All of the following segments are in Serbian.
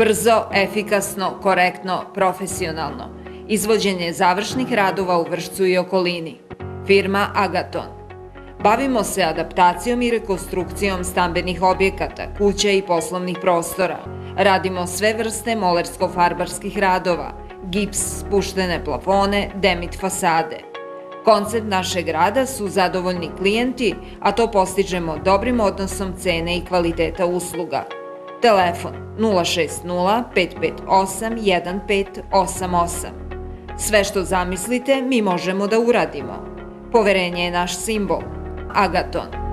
Brzo, efikasno, korektno, profesionalno. Izvođenje završnih radova u Vršcu i okolini. Firma Agaton. Bavimo se adaptacijom i rekonstrukcijom stambenih objekata, kuća i poslovnih prostora. Radimo sve vrste molersko-farbarskih radova, gips, spuštene plafone, demit fasade. Koncept našeg rada su zadovoljni klijenti, a to postižemo dobrim odnosom cene i kvaliteta usluga. Telefon 060 558 1588. Sve što zamislite mi možemo da uradimo. Poverenje je naš simbol. Agaton.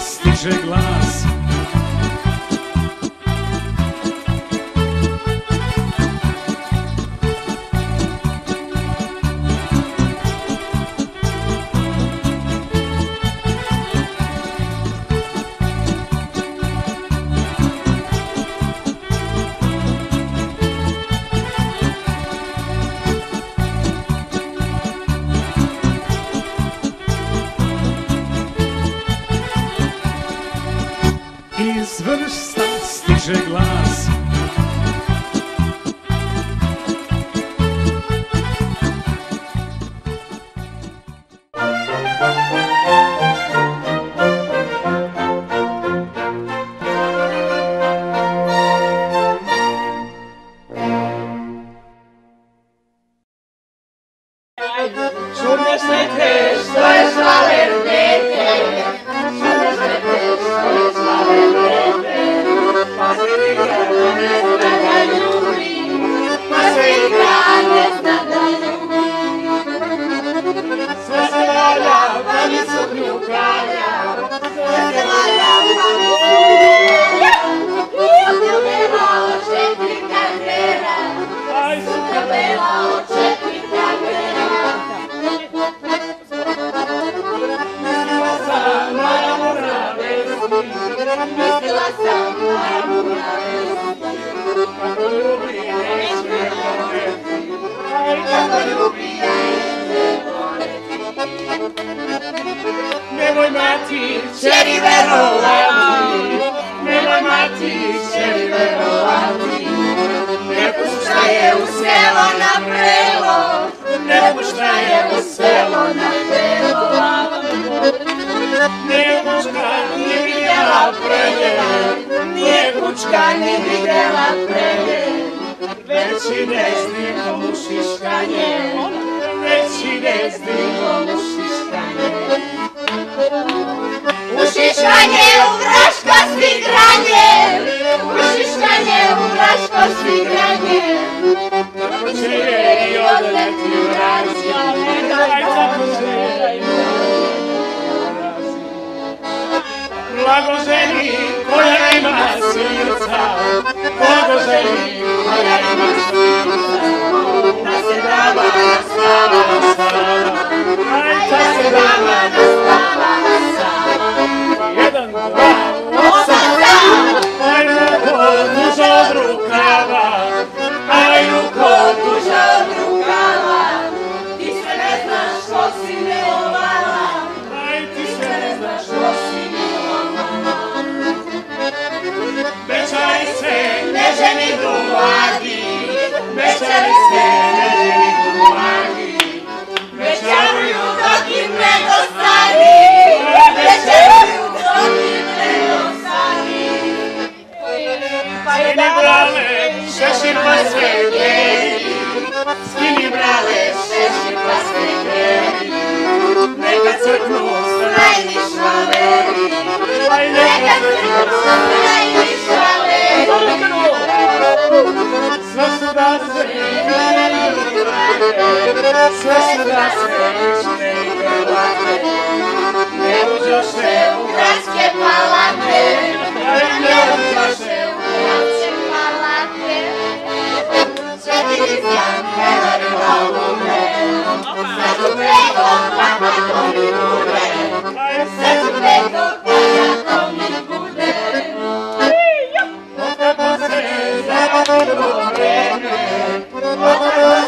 słyszę glas. Konasz stać, ty żeglarz Never stop, never ne ne vidjela prelje, nije kučka ni vidjela prelje, već ide s njim u šiškanje, već ide s njim u šiškanje. U u vraško svigranje, u šiškanje, u vraško svigranje, će je i odleti u razje, daj tako će Ay, ya se daba, ya se daba, ya se daba, ya se daba, ya se daba, ya se Skinny brale, šešir pa svete. Skinny brale, šešir pa svete. Neka crknu strajni šaleri. Neka crknu strajni šaleri. Sve su da se Sve su da se Sve Thank you.